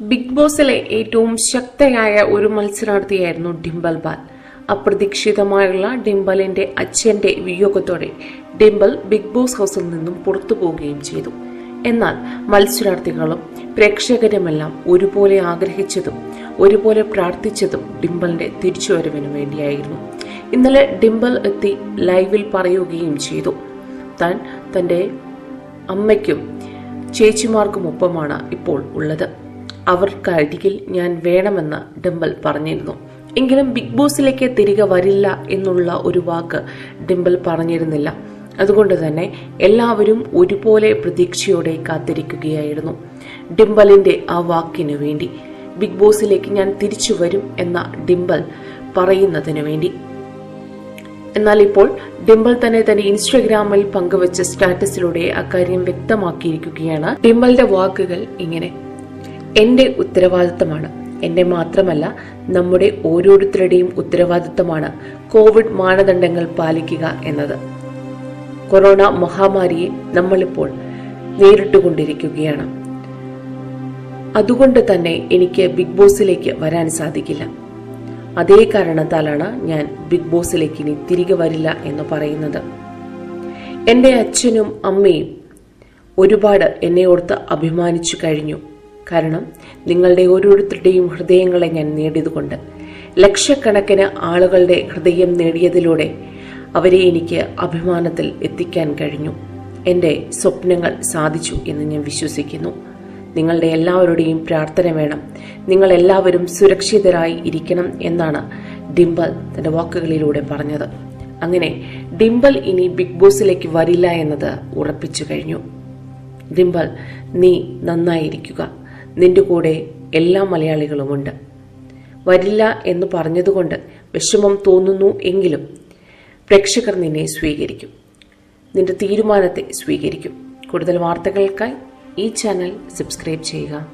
Big ബോസിലെ ഏറ്റവും ശക്തയായ ഒരു മത്സരാർത്ഥിയായിരുന്നു ഡിംബൽ ബാൽ. അപ്രതീക്ഷിതമായുള്ള ഡിംബലിന്റെ അച്ഛന്റെ വിയോഗത്തോടെ ഡിംബൽ ബിഗ് ബോസ് ഹൗസിൽ നിന്നും പുറത്തു പോവുകയും ചെയ്തു. എന്നാൽ മത്സരാർത്ഥികളും പ്രേക്ഷകരുമെല്ലാം ഒരുപോലെ ആഗ്രഹിച്ചതും ഒരുപോലെ പ്രാർത്ഥിച്ചതും ഡിംബലിന്റെ തിരിച്ചുവരവിനു വേണ്ടിയായിരുന്നു. ഇന്നലെ ഡിംബൽ എത്തി ലൈവിൽ പറയുകയും ചെയ്തു. താൻ തന്റെ അമ്മയ്ക്കും ചേച്ചിമാർക്കുമൊപ്പമാണ് ഇപ്പോൾ ഉള്ളത്. അവർക്കരികിൽ ഞാൻ വേണമെന്ന് ഡിംബൽ പറഞ്ഞിരുന്നു. എങ്കിലും ബിഗ് ബോസിലേക്ക് തിരികെ വരില്ല എന്നുള്ള ഒരു വാക്ക് ഡിംബൽ പറഞ്ഞിരുന്നില്ല. അതുകൊണ്ട് തന്നെ എല്ലാവരും ഒരുപോലെ പ്രതീക്ഷയോടെ കാത്തിരിക്കുകയായിരുന്നു. ഡിംബലിന്റെ ആ വാക്കിനു വേണ്ടി. ബിഗ് ബോസിലേക്ക് ഞാൻ തിരിച്ചു വരും എന്ന ഡിംബൽ പറയുന്നതിനു വേണ്ടി. എന്നാൽ ഇപ്പോൾ ഡിംബിൾ തന്നെ തന്റെ ഇൻസ്റ്റഗ്രാമിൽ പങ്കുവച്ച സ്റ്റാറ്റസിലൂടെ അക്കാര്യം വ്യക്തമാക്കിയിരിക്കുകയാണ്. ഡിംബിളിന്റെ വാക്കുകൾ ഇങ്ങനെ. എന്റെ ഉത്തരവാദിത്തമാണ്. എന്നെ മാത്രമല്ല നമ്മുടെ ഓരോരുത്തരുടെയും ഉത്തരവാദിത്തമാണ് കോവിഡ് മാനദണ്ഡങ്ങൾ പാലിക്കുക എന്നത്. കൊറോണ മഹാമാരിയെ നമ്മളിപ്പോൾ നേരിട്ടുകൊണ്ടിരിക്കുകയാണ്. അതുകൊണ്ട് തന്നെ എനിക്ക് ബിഗ് ബോസിലേക്ക് വരാൻ സാധിക്കില്ല. അതേ കാരണത്താലാണ് ഞാൻ ബിഗ് ബോസിലേക്ക് ഇനി തിരികെ വരില്ല എന്ന് പറയുന്നത്. എന്റെ അച്ഛനും അമ്മയും ഒരുപാട് എന്നെ ഓർത്ത് അഭിമാനിച്ചു കഴിഞ്ഞു. കാരണം നിങ്ങളുടെ ഓരോരുത്തരുടെയും ഹൃദയങ്ങളെ ഞാൻ നേടിയതുകൊണ്ട് ലക്ഷക്കണക്കിന് ആളുകളുടെ ഹൃദയം നേടിയതിലൂടെ അവരെ എനിക്ക് അഭിമാനത്തിൽ എത്തിക്കാൻ കഴിഞ്ഞു. എന്റെ സ്വപ്നങ്ങൾ സാധിച്ചു എന്ന് ഞാൻ വിശ്വസിക്കുന്നു. നിങ്ങളുടെ എല്ലാവരുടെയും പ്രാർത്ഥന വേണം. നിങ്ങൾ എല്ലാവരും സുരക്ഷിതരായി ഇരിക്കണം എന്നാണ് ഡിംബൽ തന്റെ വാക്കുകളിലൂടെ പറഞ്ഞത്. അങ്ങനെ ഡിംബൽ ഇനി ബിഗ് ബോസിലേക്ക് വരില്ല എന്നത് ഉറപ്പിച്ചു കഴിഞ്ഞു. ഡിംബൽ നീ നന്നായിരിക്കുക. നിന്റെ കൂടെ എല്ലാ മലയാളികളുമുണ്ട്. വരില്ല എന്ന് പറഞ്ഞതുകൊണ്ട് വിഷമം തോന്നുന്നു എങ്കിലും പ്രേക്ഷകർ നിന്നെ സ്വീകരിക്കും. നിന്റെ തീരുമാനത്തെ സ്വീകരിക്കും. കൂടുതൽ വാർത്തകൾക്കായി ഈ ചാനൽ സബ്സ്ക്രൈബ് ചെയ്യുക.